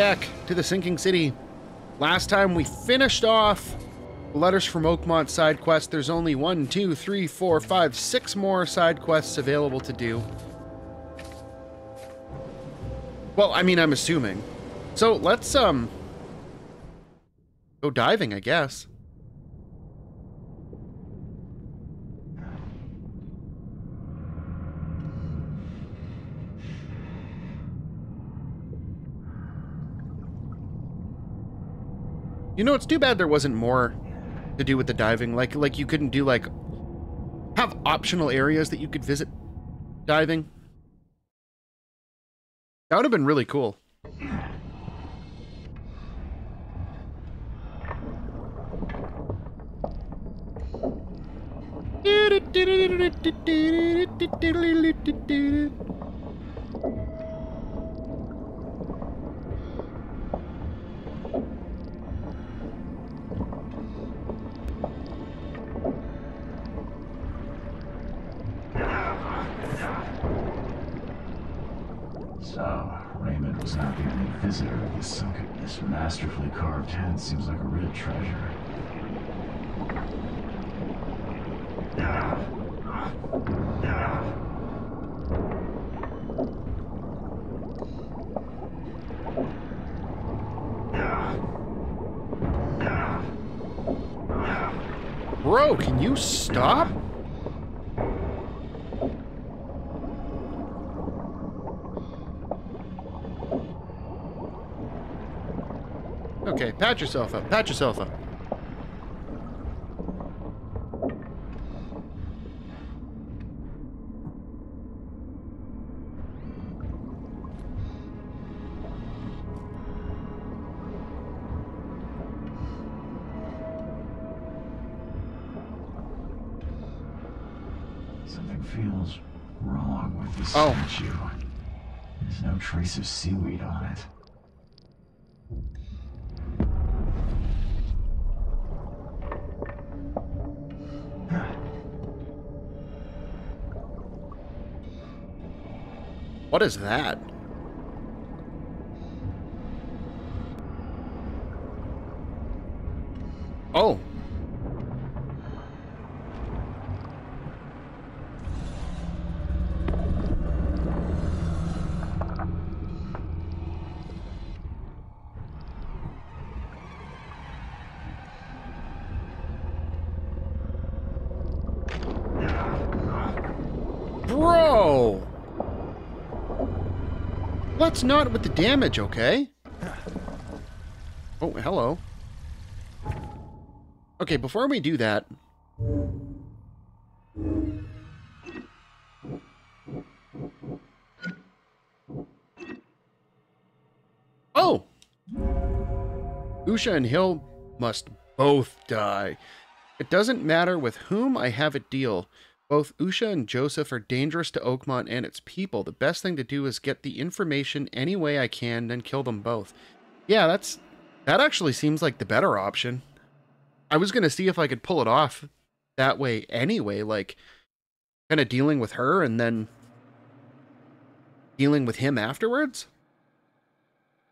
back to the sinking city. Last time we finished off Letters from Oakmont side quest. There's only one, two, three, four, five, six more side quests available to do. Well, I mean, I'm assuming. So let's, um, go diving, I guess. You know, it's too bad there wasn't more to do with the diving. Like, like you couldn't do like have optional areas that you could visit diving. That would have been really cool. Was not the only visitor this. This masterfully carved head seems like a real treasure. Bro, can you stop? Okay, pat yourself up. Pat yourself up. Something feels wrong with this Oh. statue. There's no trace of seaweed on it. What is that? Let's not with the damage, okay? Oh, hello. Okay, before we do that... Oh! Usha and Hill must both die. It doesn't matter with whom I have a deal. Both Usha and Joseph are dangerous to Oakmont and its people. The best thing to do is get the information any way I can, then kill them both. Yeah, that's that actually seems like the better option. I was gonna see if I could pull it off that way anyway, like kind of dealing with her and then dealing with him afterwards.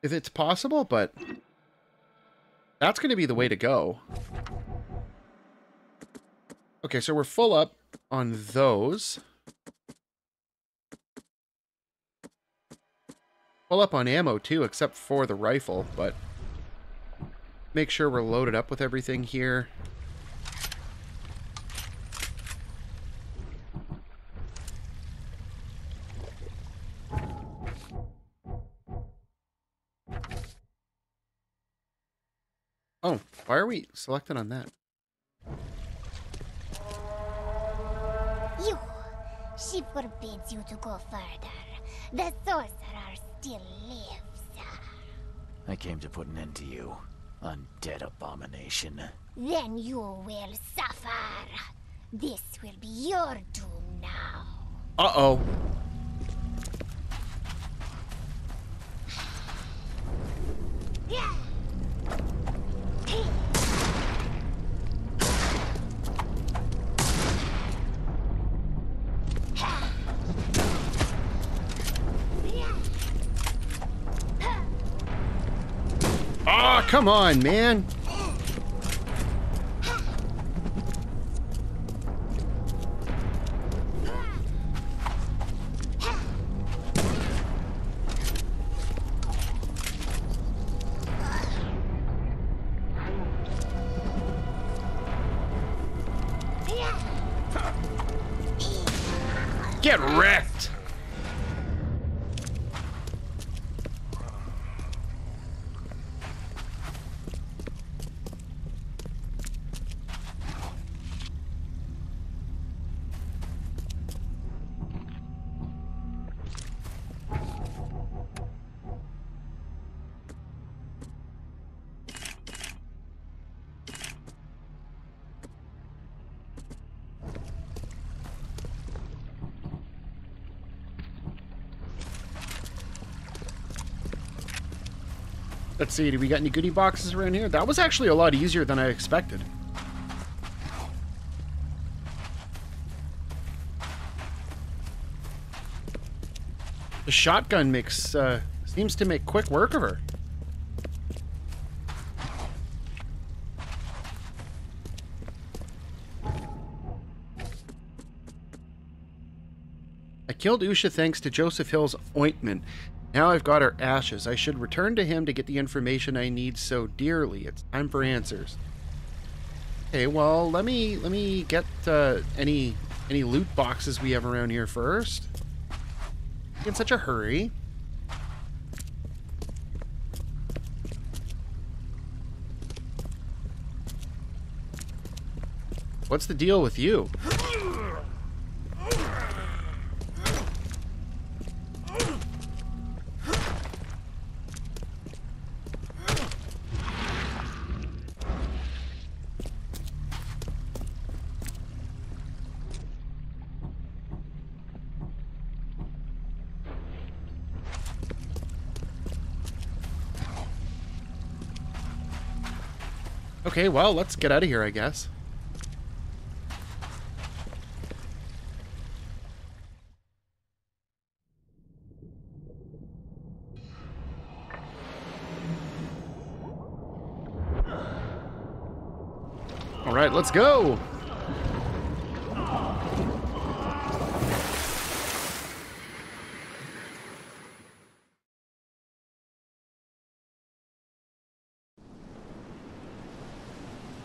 If it's possible, but that's gonna be the way to go. Okay, so we're full up on those. Pull up on ammo too, except for the rifle, but make sure we're loaded up with everything here. Oh, why are we selected on that? She forbids you to go further. The sorcerer still lives. I came to put an end to you, undead abomination. Then you will suffer. This will be your doom now. Uh-oh. Come on, man. Let's see, do we got any goodie boxes around here? That was actually a lot easier than I expected. The shotgun makes, uh, seems to make quick work of her. I killed Usha thanks to Joseph Hill's ointment. Now I've got her ashes. I should return to him to get the information I need so dearly. It's time for answers. Okay, well, let me let me get uh, any any loot boxes we have around here first. In such a hurry. What's the deal with you? Okay, well, let's get out of here, I guess. All right, let's go.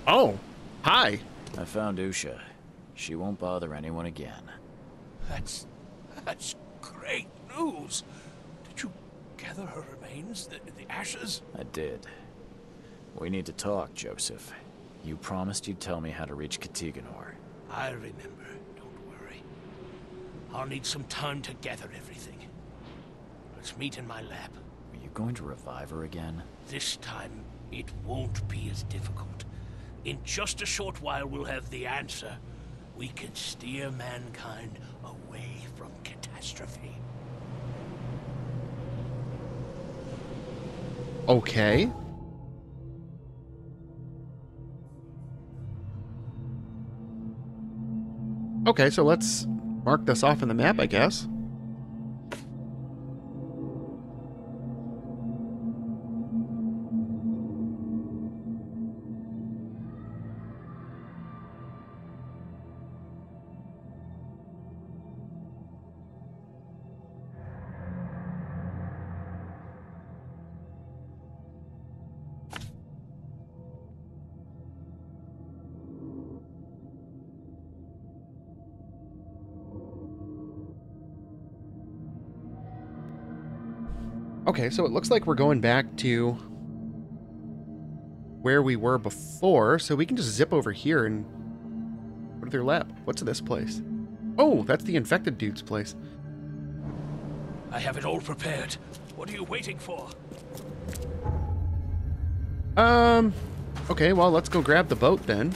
Oh, hi. I found Usha. She won't bother anyone again. That's... that's great news. Did you gather her remains, the, the ashes? I did. We need to talk, Joseph. You promised you'd tell me how to reach Katiganor. I remember, don't worry. I'll need some time to gather everything. Let's meet in my lab. Are you going to revive her again? This time, it won't be as difficult. In just a short while, we'll have the answer. We can steer mankind away from catastrophe. Okay. Okay, so let's mark this off in the map, I guess. Okay, so it looks like we're going back to where we were before, so we can just zip over here and go to their lab. What's this place? Oh, that's the infected dude's place. I have it all prepared. What are you waiting for? Um, okay, well, let's go grab the boat then.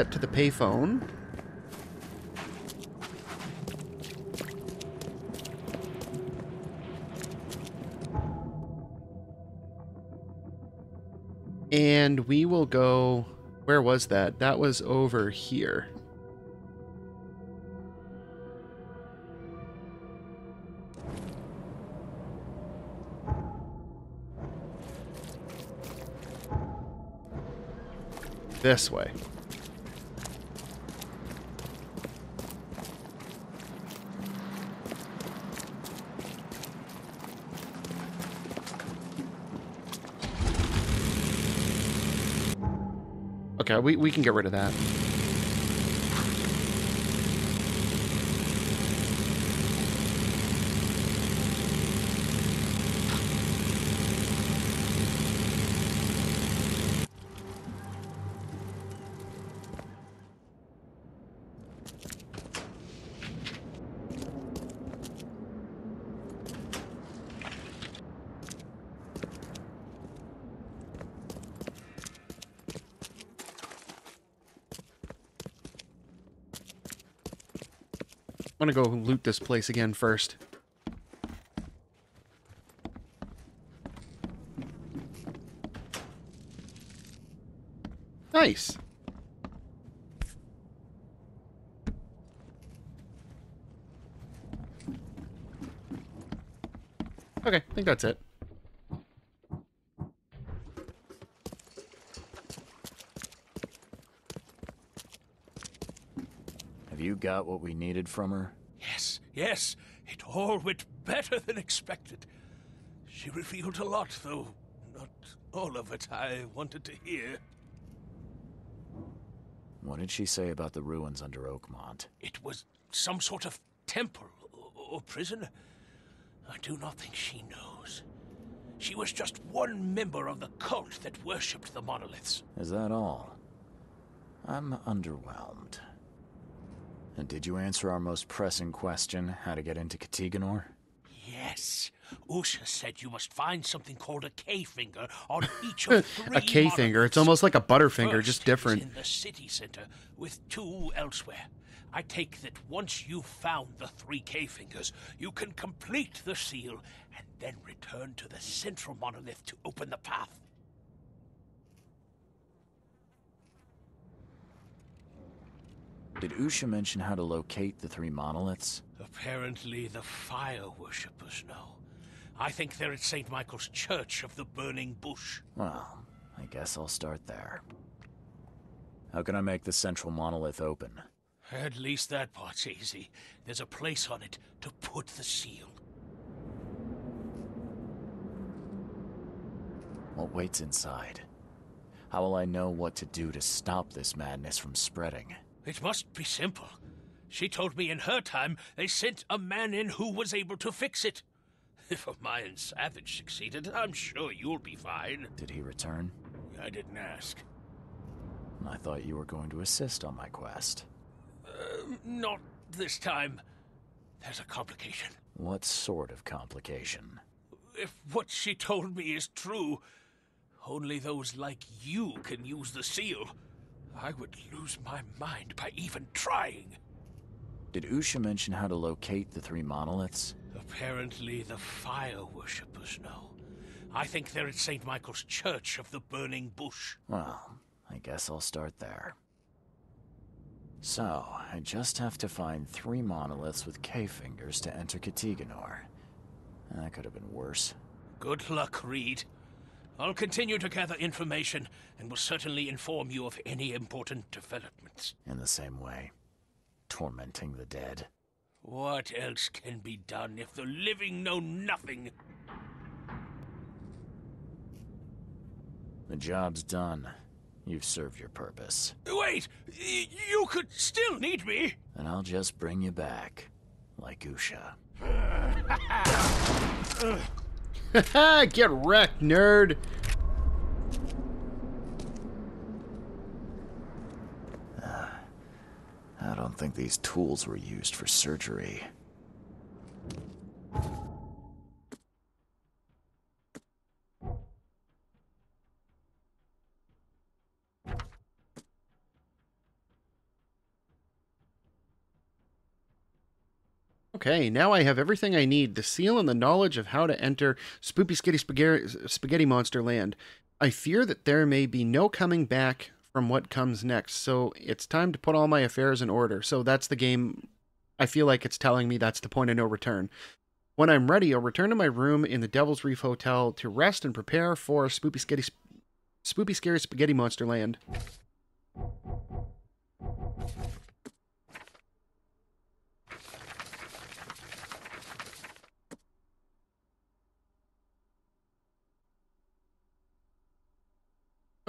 Get to the payphone. And we will go. Where was that? That was over here. This way. Okay, we, we can get rid of that. Gonna go loot this place again first. Nice. Okay, I think that's it. Have you got what we needed from her? Yes, it all went better than expected. She revealed a lot, though not all of it I wanted to hear. What did she say about the ruins under Oakmont? It was some sort of temple or, or prison. I do not think she knows. She was just one member of the cult that worshipped the monoliths. Is that all? I'm underwhelmed. And did you answer our most pressing question, how to get into Katiganor? Yes. Usha said you must find something called a K-finger on each of three A K finger. It's almost like a butterfinger, First just different. in the city center, with two elsewhere. I take that once you've found the three K-fingers, you can complete the seal and then return to the central monolith to open the path. Did Usha mention how to locate the three monoliths? Apparently, the fire worshippers know. I think they're at St. Michael's Church of the Burning Bush. Well, I guess I'll start there. How can I make the central monolith open? At least that part's easy. There's a place on it to put the seal. What waits inside? How will I know what to do to stop this madness from spreading? It must be simple. She told me in her time they sent a man in who was able to fix it. If a Mayan savage succeeded, I'm sure you'll be fine. Did he return? I didn't ask. I thought you were going to assist on my quest. Um, not this time. There's a complication. What sort of complication? If what she told me is true, only those like you can use the seal. I would lose my mind by even trying. Did Usha mention how to locate the three monoliths? Apparently, the fire worshippers know. I think they're at St. Michael's Church of the Burning Bush. Well, I guess I'll start there. So, I just have to find three monoliths with K-fingers to enter Katiganor. That could have been worse. Good luck, Reed. I'll continue to gather information and will certainly inform you of any important developments. In the same way. Tormenting the dead. What else can be done if the living know nothing? The job's done. You've served your purpose. Wait! You could still need me! And I'll just bring you back. Like Usha. Get wrecked, nerd. Ah, I don't think these tools were used for surgery. Okay, now I have everything I need the seal and the knowledge of how to enter Spoopy Skitty Spaghetti, Spaghetti Monster Land. I fear that there may be no coming back from what comes next, so it's time to put all my affairs in order. So that's the game. I feel like it's telling me that's the point of no return. When I'm ready, I'll return to my room in the Devil's Reef Hotel to rest and prepare for Spoopy Skitty, Spoopy Scary Spaghetti Monster Land.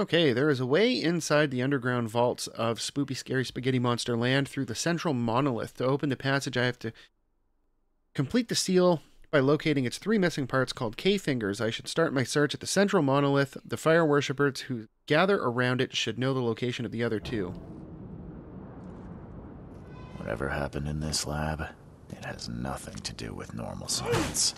Okay, there is a way inside the underground vaults of Spoopy Scary Spaghetti Monster Land through the central monolith. To open the passage, I have to complete the seal by locating its three missing parts called K fingers. I should start my search at the central monolith. The fire worshippers who gather around it should know the location of the other two. Whatever happened in this lab, it has nothing to do with normal science.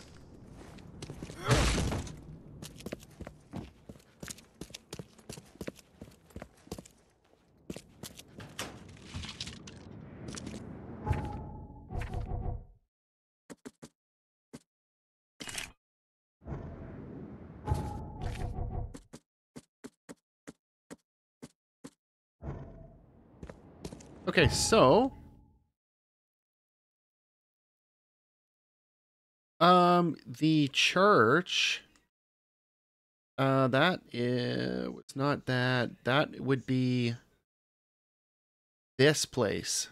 Okay, so um the church uh that is it's not that that would be this place.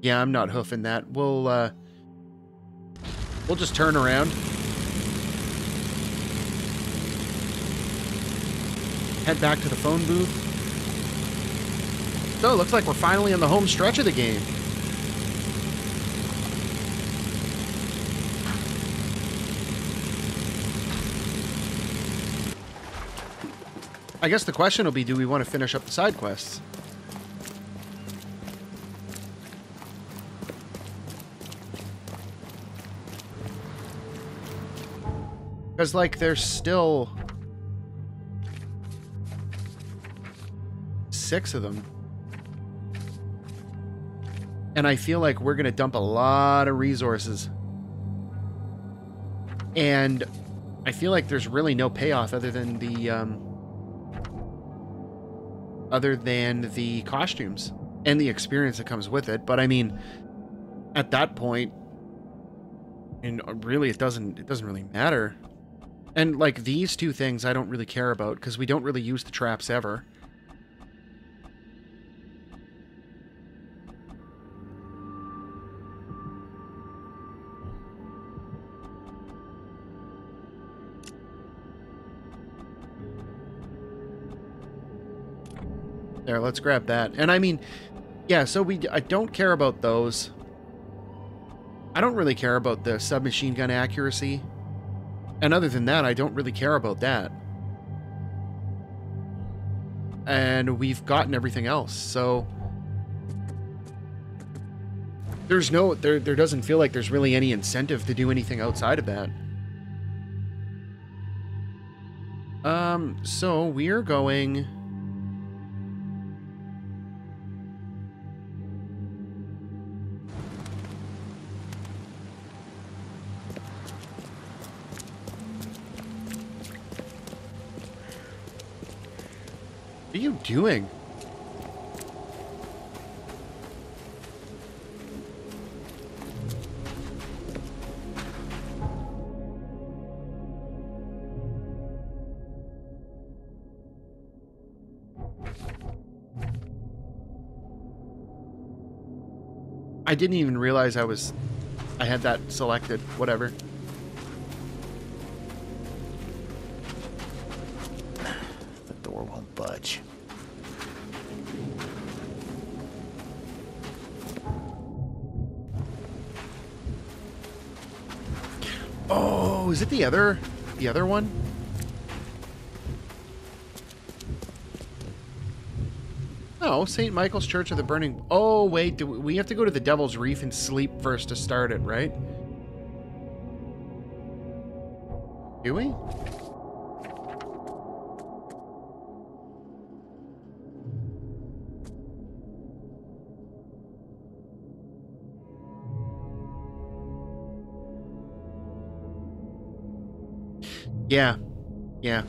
Yeah, I'm not hoofing that. We'll uh We'll just turn around. Head back to the phone booth. So it looks like we're finally in the home stretch of the game. I guess the question will be, do we want to finish up the side quests? Because, like, there's still six of them. And I feel like we're going to dump a lot of resources. And I feel like there's really no payoff other than the, um, other than the costumes and the experience that comes with it. But I mean, at that point, and really, it doesn't, it doesn't really matter. And like these two things I don't really care about because we don't really use the traps ever. There, let's grab that. And I mean, yeah, so we I don't care about those. I don't really care about the submachine gun accuracy. And other than that, I don't really care about that. And we've gotten everything else, so there's no there there doesn't feel like there's really any incentive to do anything outside of that. Um, so we're going doing? I didn't even realize I was I had that selected. Whatever. It the other the other one? Oh, no, St. Michael's Church of the Burning. Oh, wait, do we have to go to the Devil's Reef and sleep first to start it, right? Do we? Yeah. Yeah.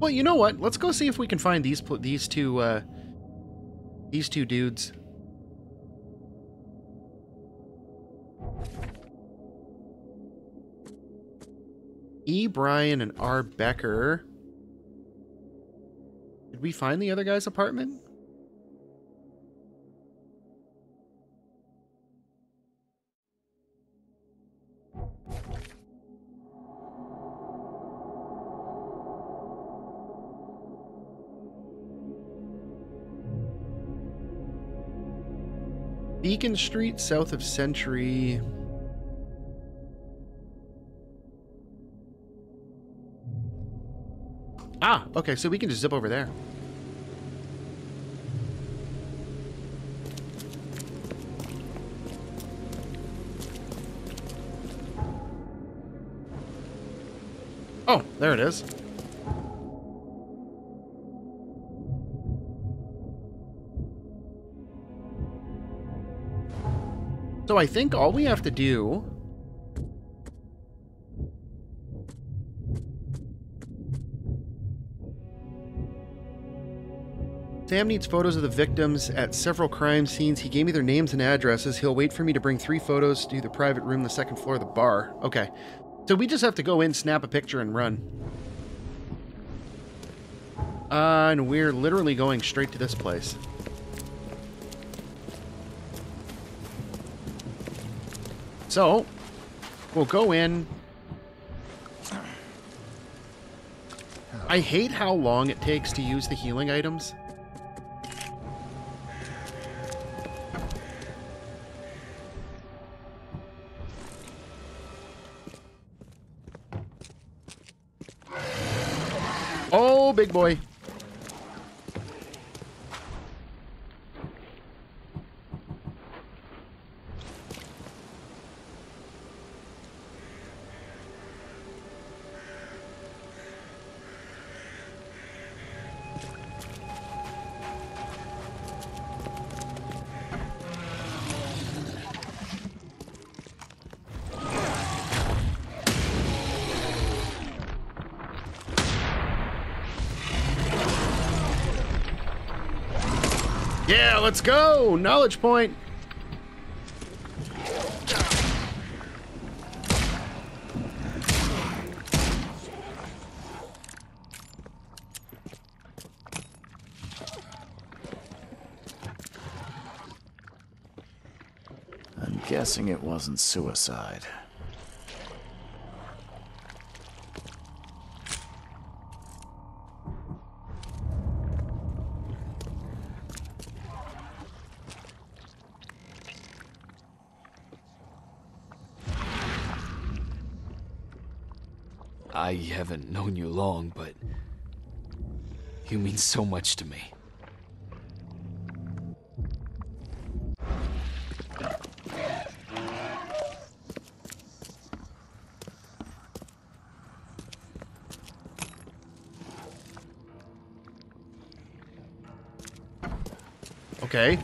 Well, you know what? Let's go see if we can find these these two uh these two dudes. E. Bryan and R. Becker. Did we find the other guy's apartment? Beacon Street, south of Century. Ah, okay, so we can just zip over there. Oh, there it is. So I think all we have to do Sam needs photos of the victims at several crime scenes. He gave me their names and addresses. He'll wait for me to bring three photos to the private room, the second floor of the bar. Okay. So we just have to go in, snap a picture, and run. Uh, and we're literally going straight to this place. So, we'll go in. I hate how long it takes to use the healing items. Big boy. Yeah, let's go! Knowledge point! I'm guessing it wasn't suicide. I haven't known you long, but you mean so much to me. Okay.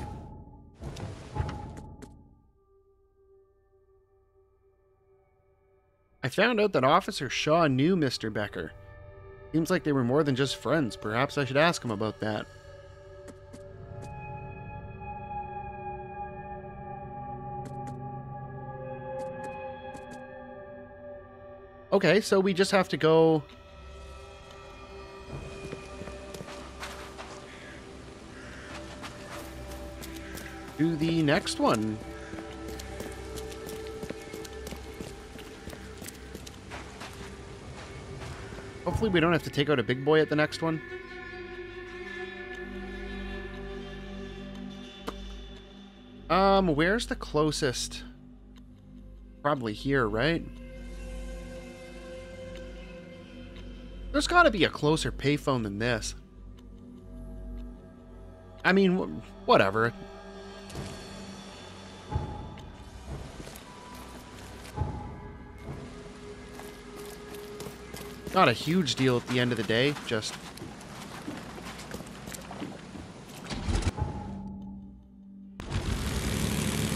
Found out that Officer Shaw knew Mr. Becker. Seems like they were more than just friends. Perhaps I should ask him about that. Okay, so we just have to go... To the next one. Hopefully we don't have to take out a big boy at the next one. Um, where's the closest? Probably here, right? There's got to be a closer payphone than this. I mean, whatever. Not a huge deal at the end of the day, just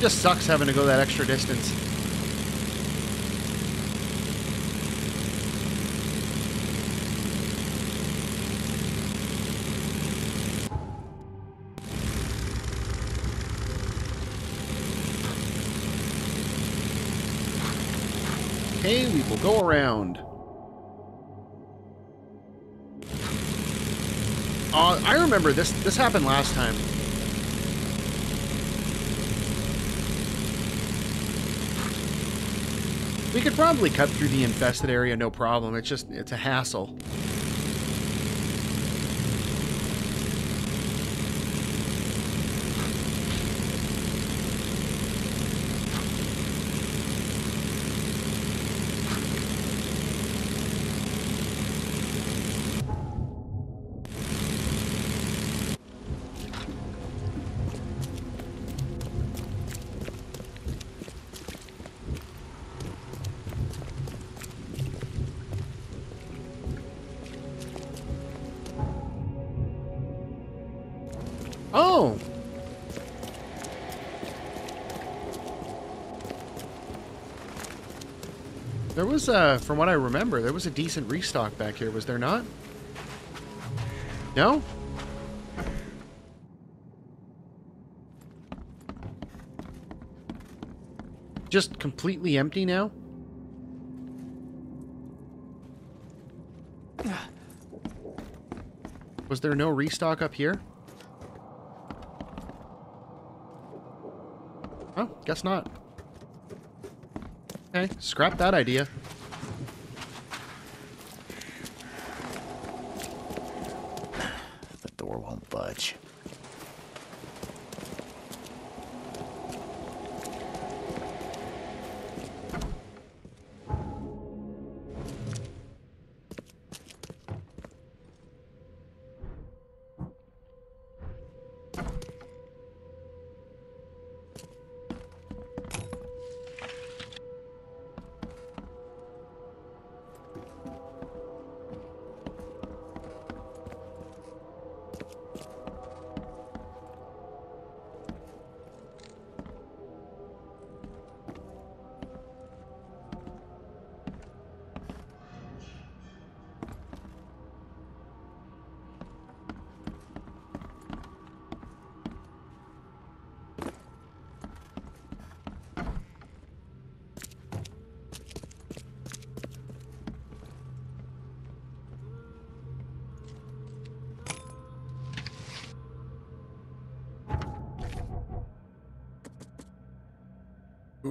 just sucks having to go that extra distance. Okay, we will go around. Remember this. This happened last time. We could probably cut through the infested area, no problem. It's just, it's a hassle. Was, uh, from what I remember, there was a decent restock back here, was there not? No? Just completely empty now? Was there no restock up here? Oh, guess not. Okay, scrap that idea.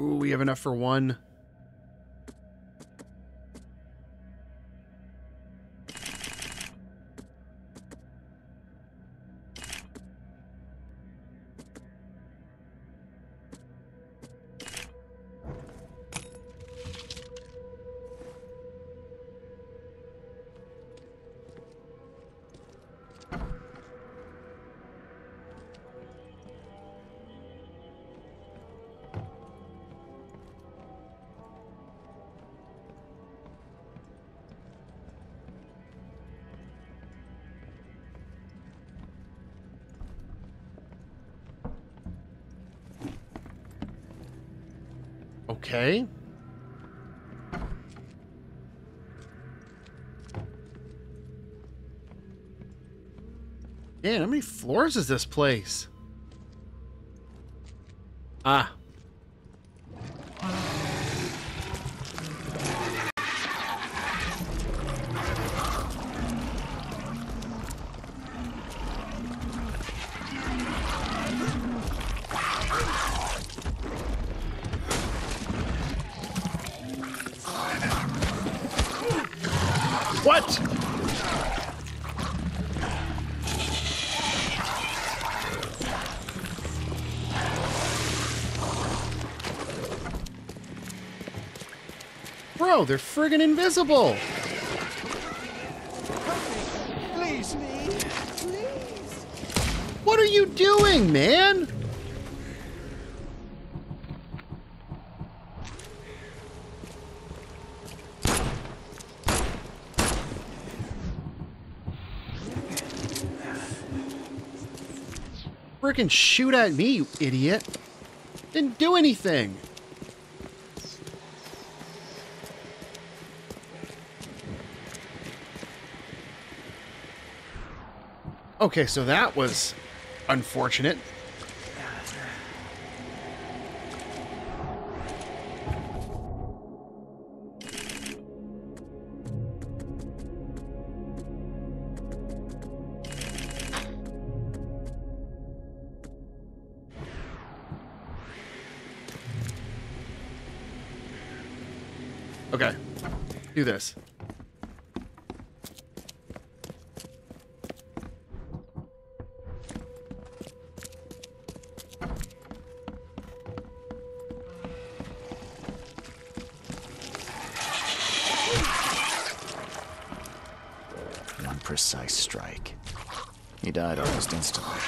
Ooh, we have enough for one. Okay. Man, how many floors is this place? Friggin' invisible. Please, me. Please. What are you doing, man? Freaking shoot at me, you idiot. Didn't do anything. Okay, so that was unfortunate. Okay, do this. Precise strike. He died almost instantly.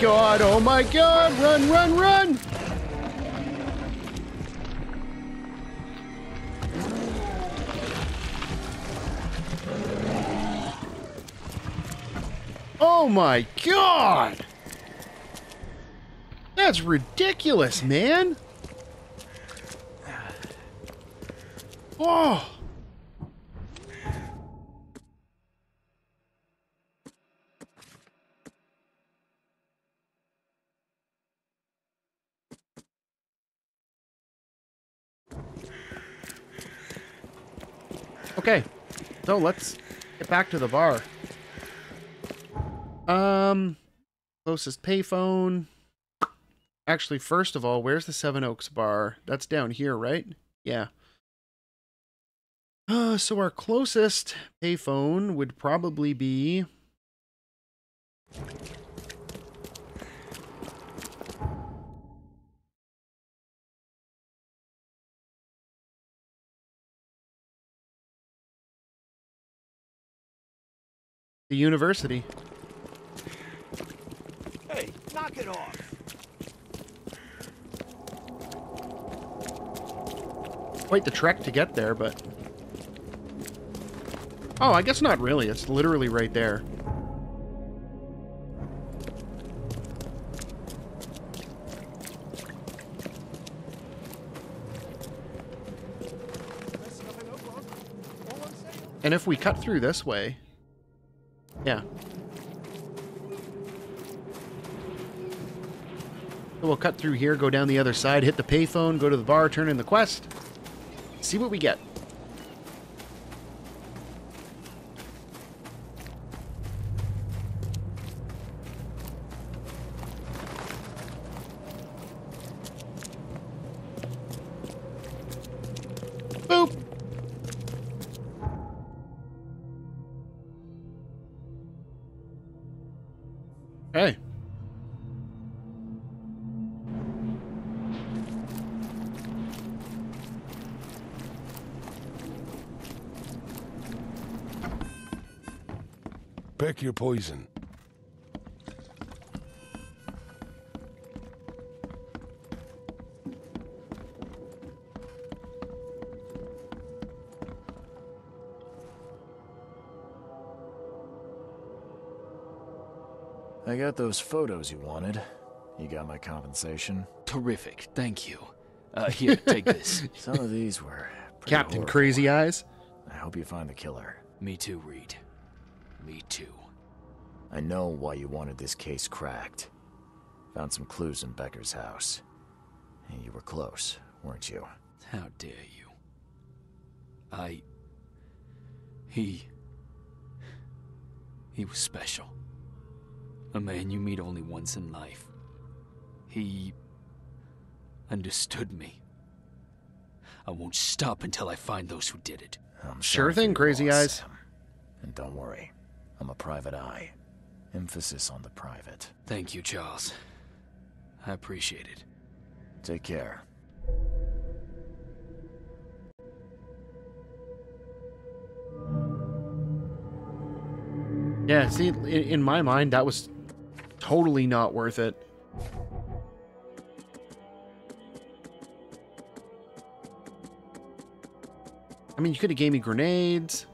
God, oh my god, run, run, run! Oh my god! That's ridiculous, man! Oh! Okay, so let's get back to the bar. Um, closest payphone. Actually, first of all, where's the Seven Oaks bar? That's down here, right? Yeah. Uh, so our closest payphone would probably be. The university. Hey, knock it off. Quite the trek to get there, but. Oh, I guess not really. It's literally right there. And if we cut through this way. Yeah. So we'll cut through here, go down the other side, hit the payphone, go to the bar, turn in the quest. See what we get. Poison. I got those photos you wanted. You got my compensation. Terrific, thank you. Uh, here, take this. Some of these were pretty Captain horrible. Crazy Eyes. I hope you find the killer. Me too, Reed. Me too. I know why you wanted this case cracked. Found some clues in Becker's house. And you were close, weren't you? How dare you? I. He. He was special. A man you meet only once in life. He. understood me. I won't stop until I find those who did it. I'm Sure thing, Crazy Eyes. Sam. And don't worry, I'm a private eye. Emphasis on the private. Thank you, Charles. I appreciate it. Take care. Yeah, see, in, in my mind, that was totally not worth it. I mean, you could have gave me grenades.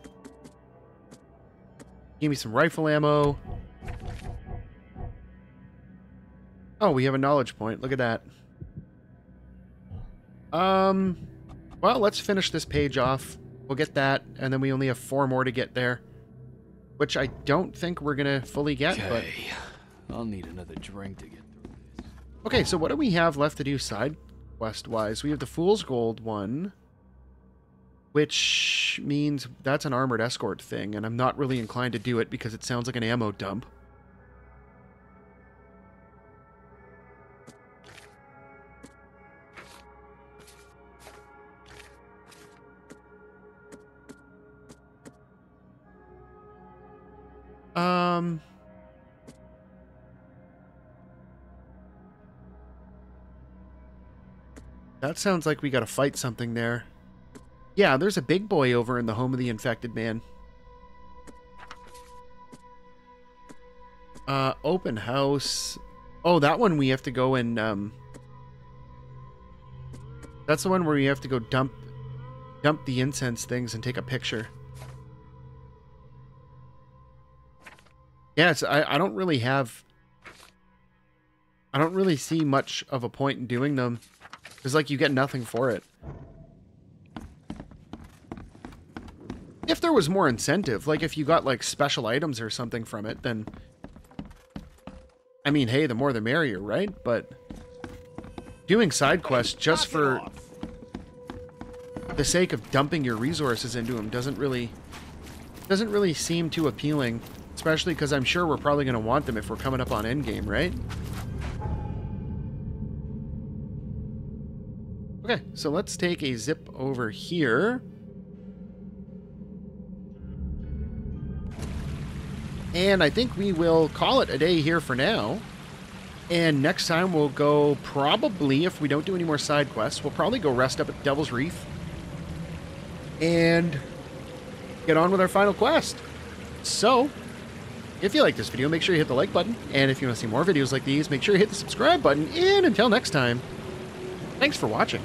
Gave me some rifle ammo. Oh, we have a knowledge point. Look at that. Um, well, let's finish this page off. We'll get that, and then we only have four more to get there which I don't think we're gonna fully get. But Okay. I'll need another drink to get through this. okay, so what do we have left to do side quest wise? We have the Fool's Gold one, which means that's an armored escort thing, and I'm not really inclined to do it because it sounds like an ammo dump. Um. That sounds like we gotta fight something there. Yeah, there's a big boy over in the home of the infected man. Uh, open house. Oh, that one we have to go and, um... That's the one where you have to go dump dump the incense things and take a picture. Yes, I, I don't really have. I don't really see much of a point in doing them. It's like you get nothing for it. If there was more incentive, like if you got like special items or something from it, then. I mean, hey, the more the merrier, right? But doing side quests just for the sake of dumping your resources into them doesn't really doesn't really seem too appealing. Especially because I'm sure we're probably going to want them if we're coming up on endgame, right? Okay, so let's take a zip over here. And I think we will call it a day here for now. And next time we'll go probably, if we don't do any more side quests, we'll probably go rest up at Devil's Reef. And get on with our final quest. So, if you like this video, make sure you hit the like button. And if you want to see more videos like these, make sure you hit the subscribe button. And until next time, thanks for watching.